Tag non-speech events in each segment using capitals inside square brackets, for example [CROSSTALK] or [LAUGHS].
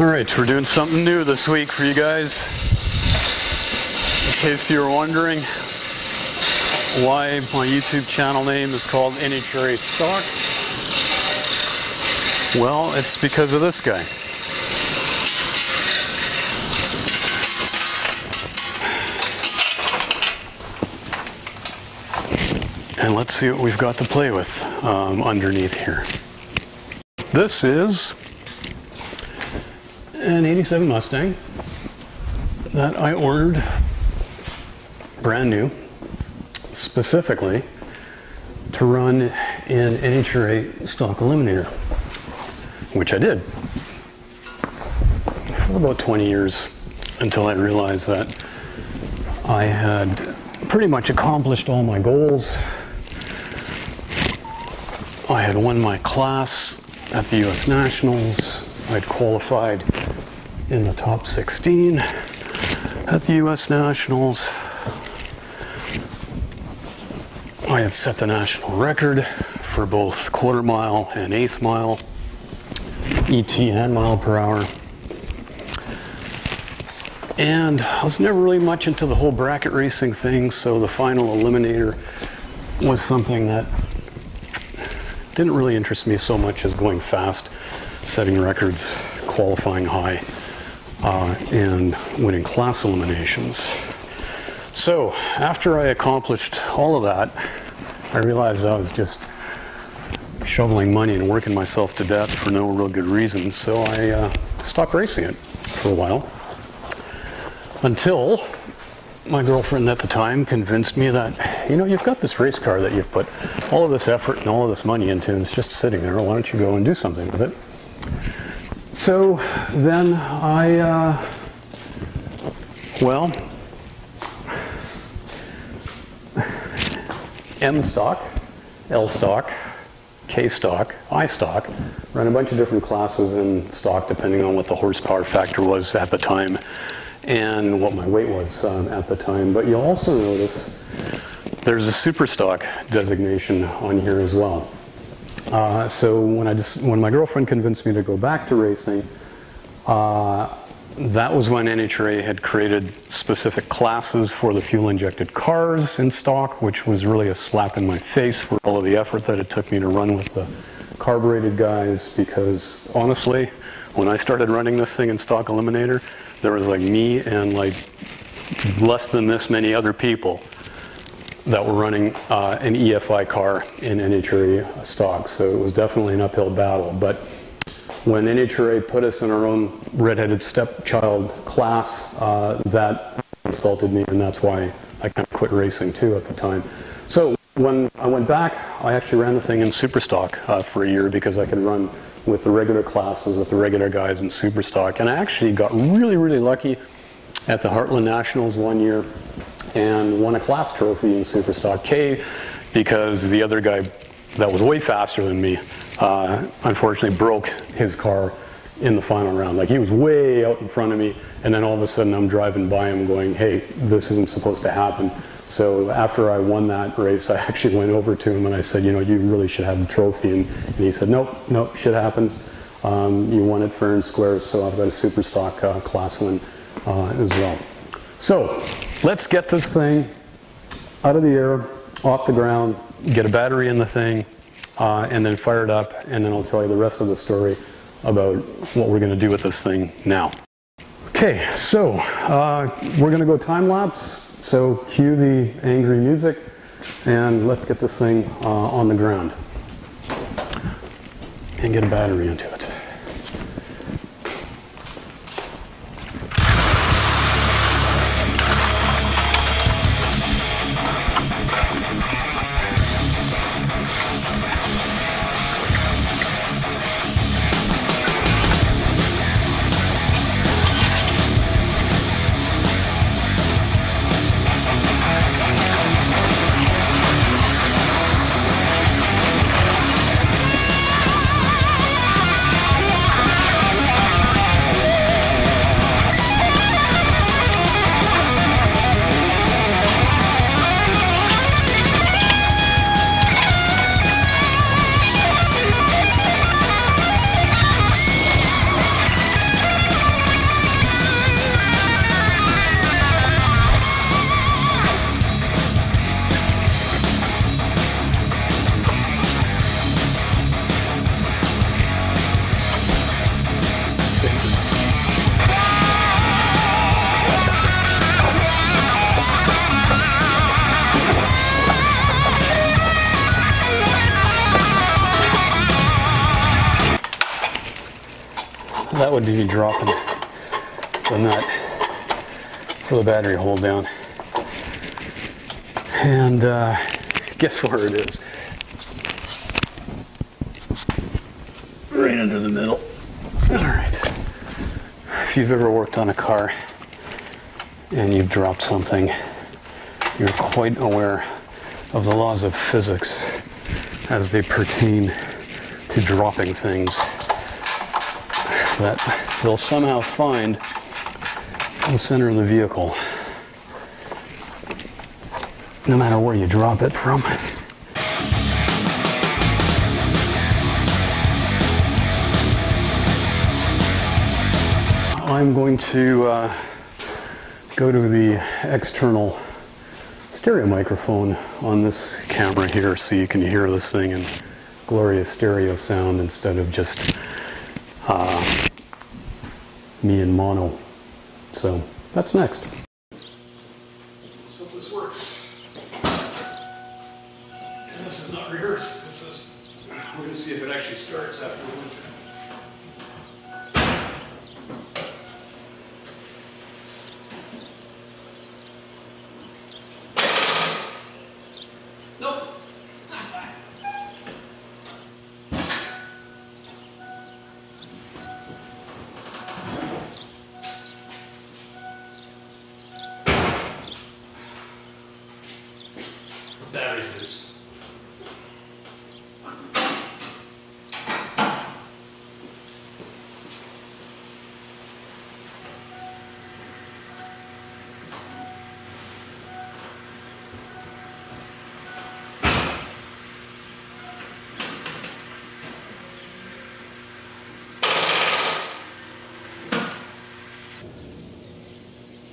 All right, we're doing something new this week for you guys. In case you were wondering why my YouTube channel name is called NHRA Stock, well, it's because of this guy. And let's see what we've got to play with um, underneath here. This is an 87 Mustang that I ordered brand new specifically to run in NHRA stock eliminator, which I did for about 20 years until I realized that I had pretty much accomplished all my goals. I had won my class at the US Nationals. I'd qualified in the top 16 at the US Nationals. I had set the national record for both quarter mile and eighth mile, ET and mile per hour. And I was never really much into the whole bracket racing thing, so the final eliminator was something that didn't really interest me so much as going fast, setting records, qualifying high uh, and winning class eliminations. So after I accomplished all of that, I realized I was just shoveling money and working myself to death for no real good reason. So I uh, stopped racing it for a while until my girlfriend at the time convinced me that, you know, you've got this race car that you've put all of this effort and all of this money into and it's just sitting there. Why don't you go and do something with it? So then I, uh, well, M stock, L stock, K stock, I stock, ran a bunch of different classes in stock depending on what the horsepower factor was at the time and what my weight was um, at the time. But you'll also notice there's a super stock designation on here as well. Uh, so when I just when my girlfriend convinced me to go back to racing, uh, that was when NHRA had created specific classes for the fuel injected cars in stock, which was really a slap in my face for all of the effort that it took me to run with the carbureted guys. Because honestly, when I started running this thing in stock eliminator, there was like me and like less than this many other people that were running uh, an EFI car in NHRA stock. So it was definitely an uphill battle. But when NHRA put us in our own redheaded stepchild class, uh, that insulted me, and that's why I kind of quit racing too at the time. So when I went back, I actually ran the thing in super stock uh, for a year because I could run with the regular classes, with the regular guys in super stock. And I actually got really, really lucky at the Heartland Nationals one year and won a class trophy in Superstock K because the other guy that was way faster than me uh, unfortunately broke his car in the final round. Like he was way out in front of me, and then all of a sudden I'm driving by him going, hey, this isn't supposed to happen. So after I won that race, I [LAUGHS] actually went over to him and I said, you know, you really should have the trophy. And, and he said, nope, nope, shit happens. Um, you won it fair and square, so I've got a super stock uh, class win uh, as well. So let's get this thing out of the air, off the ground, get a battery in the thing, uh, and then fire it up, and then I'll tell you the rest of the story about what we're going to do with this thing now. Okay, so uh, we're going to go time lapse. So cue the angry music, and let's get this thing uh, on the ground and get a battery into it. That would be dropping the nut for the battery hold down. And uh, guess where it is? Right into the middle. All right. If you've ever worked on a car and you've dropped something, you're quite aware of the laws of physics as they pertain to dropping things that they'll somehow find the center of the vehicle, no matter where you drop it from. I'm going to uh, go to the external stereo microphone on this camera here so you can hear this thing in glorious stereo sound instead of just uh, me in mono. So that's next. So if this works, and this is not rehearsed, this is, we're going to see if it actually starts after the winter.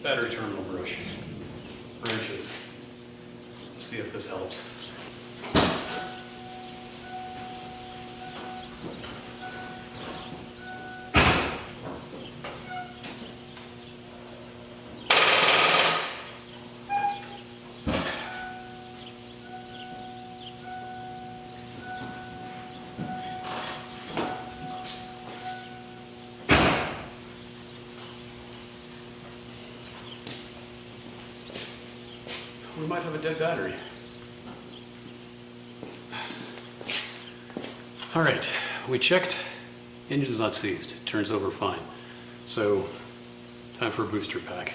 Battery terminal brush. Wrenches. See if this helps. Might have a dead battery. All right, we checked. Engine's not seized. Turns over fine. So, time for a booster pack.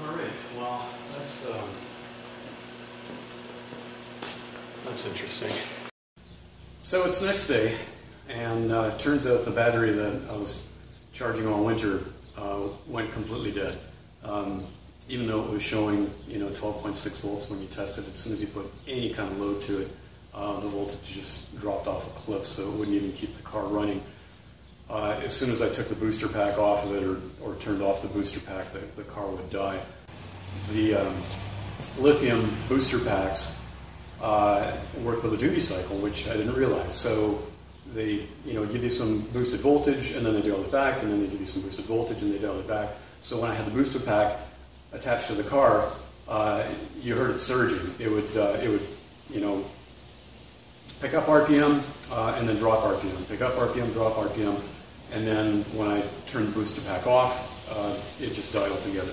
All right, well, that's, um, that's interesting. The next day, and uh, it turns out the battery that I was charging all winter uh, went completely dead. Um, even though it was showing, you know, 12.6 volts when you tested it, as soon as you put any kind of load to it, uh, the voltage just dropped off a cliff, so it wouldn't even keep the car running. Uh, as soon as I took the booster pack off of it or, or turned off the booster pack, the, the car would die. The um, lithium booster packs uh, work with a duty cycle, which I didn't realize. So they, you know, give you some boosted voltage, and then they dial it back, and then they give you some boosted voltage, and they dial it back. So when I had the booster pack attached to the car, uh, you heard it surging. It would, uh, it would, you know, pick up RPM uh, and then drop RPM, pick up RPM, drop RPM, and then when I turned the booster pack off, uh, it just dialed together.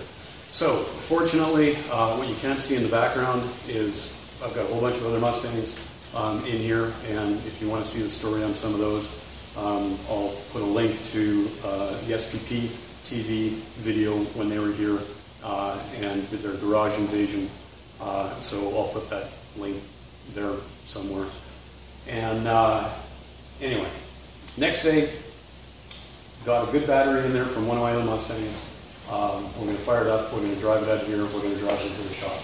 So fortunately, uh, what you can't see in the background is I've got a whole bunch of other Mustangs um, in here, and if you want to see the story on some of those, Um, I'll put a link to uh, the SPP TV video when they were here uh, and did their garage invasion. Uh, so I'll put that link there somewhere. And uh, anyway, next day, got a good battery in there from one of my other Mustangs. Um, we're going to fire it up. We're going to drive it out here. We're going to drive it to the shop.